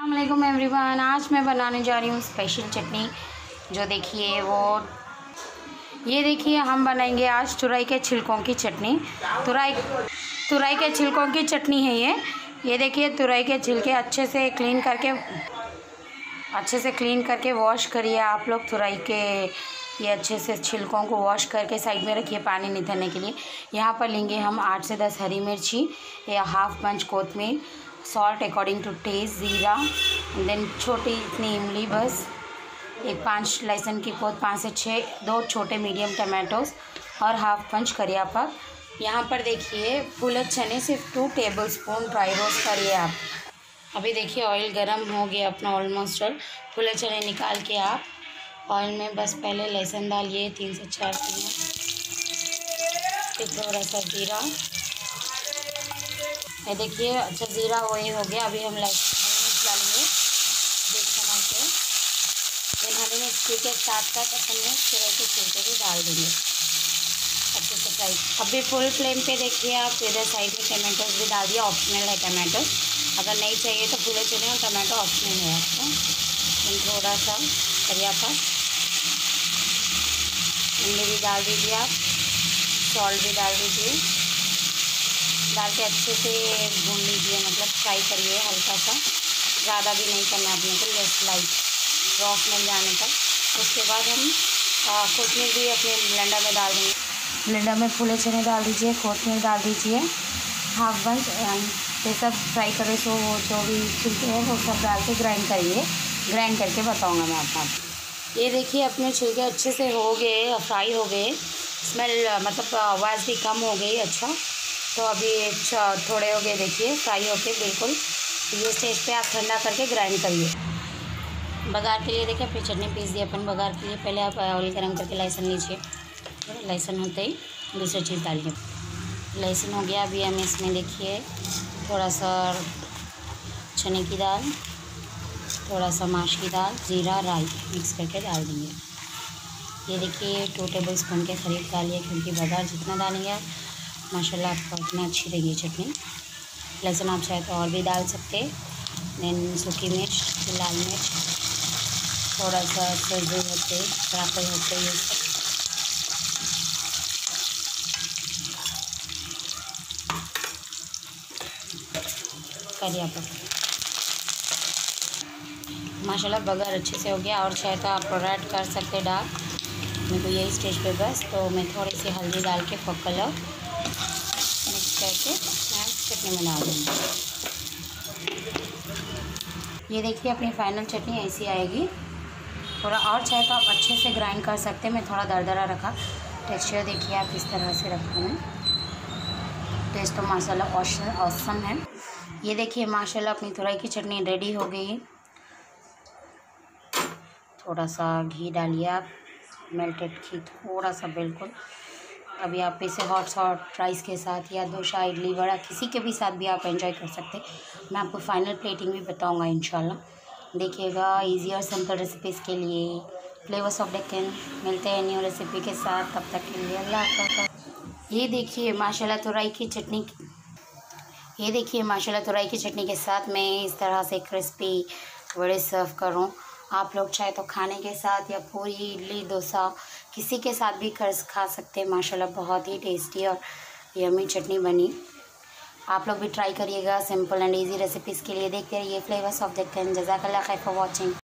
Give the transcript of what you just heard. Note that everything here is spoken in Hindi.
अल्लाम एवरीवन आज मैं बनाने जा रही हूँ स्पेशल चटनी। जो देखिए वो, ये देखिए, हम बनाएँगे आज तुरई के छिलकों की चटनी। तुरई तुरई के छिलकों की चटनी है ये। ये देखिए, तुरई के छिलके अच्छे से क्लीन करके, अच्छे से क्लीन करके वॉश करिए आप लोग तुरई के। ये अच्छे से छिलकों को वॉश करके साइड में रखिए पानी निथरने के लिए। यहाँ पर लेंगे हम आठ से दस हरी मिर्ची, या हाफ़ पंच कोतमीर। सॉल्ट अकॉर्डिंग टू टेस्ट ज़ीरा देन छोटी इतनी इमली बस, एक पाँच लहसुन की पोत, पाँच से छः दो छोटे मीडियम टमाटोज और हाफ़ पंच करिया पर यहाँ पर देखिए फूल चने सिर्फ़ two tablespoon dry roast करिए आप। अभी देखिए ऑयल गरम हो गया अपना ऑलमोस्ट फूले चने निकाल के आप ऑयल में बस पहले लहसुन डालिए, तीन से चार फिर थोड़ा सा जीरा। ये देखिए अच्छा ज़ीरा वो ही गया। अभी हम मिर्च डालेंगे। देख समझ के फिर। हरी मिर्ची के साथ साथ अपन में के छिलके भी डाल देंगे। अच्छे से फ्राई। अभी फुल फ्लेम पे देखिए आप, इधर साइड में टमाटोज भी डाल दिया ऑप्शनल है टमाटो अगर नहीं चाहिए तो फूले चने और टमाटो ऑप्शनल है आपको। थोड़ा सा करिया का इमली भी डाल दीजिए आप। सॉल्ट भी डाल दीजिए। डाल के अच्छे से भून लीजिए मतलब फ्राई करिए हल्का सा ज़्यादा भी नहीं करना अपने को लेस लाइट रॉस मिल जाने तक। उसके बाद हम कोतमीर भी अपने ब्लेंडर में डाल देंगे। ब्लेंडर में फूले चने डाल दीजिए कोतमीर डाल दीजिए। हाफ़ बंच ये सब फ्राई करें तो वो जो भी छिलके हैं, वो सब डाल के ग्राइंड करिए। ग्राइंड करके बताऊँगा मैं आपको। ये देखिए, अपने छिलके अच्छे से हो गए फ्राई हो गए। स्मेल मतलब आवाज़ भी कम हो गई अच्छा। तो अभी थोड़े हो गए देखिए, फ्राई होके बिल्कुल। ये स्टेज पे आप ठंडा करके ग्राइंड करिए। बघार के लिए देखिए, फिर चटनी पीस दी अपन बघार के लिए। पहले आप ऑयल गर्म करके लहसुन लीजिए। लहसुन होते ही दूसरी चीज़ डालिए। लहसुन हो गया, अभी हम इसमें देखिए, थोड़ा सा चने की दाल, थोड़ा सा माश की दाल, ज़ीरा, राई मिक्स करके डाल देंगे ये देखिए टू टेबल स्पून के करीब डालिए, क्योंकि बघार जितना डालेंगे माशाल्लाह आपको इतना अच्छी देगी चटनी। लहसुन आप चाहे तो और भी डाल सकते हैं। देन सूखी मिर्च, लाल मिर्च थोड़ा सा सजू होते रापल होते ये सब। करिया माशाल्लाह बगैर अच्छे से हो गया और चाहे तो आप ऐड कर सकते डाल। मेरे को यही स्टेज पे बस तो मैं थोड़ी सी हल्दी डाल के पक कलर करके मैं चटनी बना दूँगी ये देखिए, अपनी फाइनल चटनी ऐसी आएगी। थोड़ा और चाहे तो आप अच्छे से ग्राइंड कर सकते हैं। मैं थोड़ा दरदरा रखा। टेक्सचर देखिए आप किस तरह से रखा मैं टेस्ट तो माशाल्लाह औसम है। ये देखिए, माशाल्लाह अपनी तुरई की चटनी रेडी हो गई। थोड़ा सा घी डालिए आप। मेल्टेड घी थोड़ा सा, बिल्कुल। अभी आप इसे हॉट सॉट राइस के साथ या डोसा इडली वड़ा, किसी के भी साथ भी आप एंजॉय कर सकते हैं। मैं आपको फाइनल प्लेटिंग भी बताऊँगा इंशाल्लाह देखिएगा इजी और सिंपल रेसिपीज़ के लिए। फ्लेवर्स ऑफ़ डेकन मिलते हैं न्यू रेसिपी के साथ। तब तक के लिए अल्लाह ये देखिए, माशाल्लाह तुरई की चटनी। ये देखिए, माशाल्लाह तुरई की चटनी के साथ मैं इस तरह से क्रिस्पी बड़े सर्व करूँ। आप लोग चाहे तो खाने के साथ या पूरी इडली, डोसा किसी के साथ भी कर खा सकते हैं। माशाल्लाह, बहुत ही टेस्टी और यमी चटनी बनी। आप लोग भी ट्राई करिएगा सिंपल एंड इजी रेसिपीज़ के लिए देखते रहिए। फ्लेवर्स ऑफ़ द कैन जजाकल्ला खैर फॉर वॉचिंग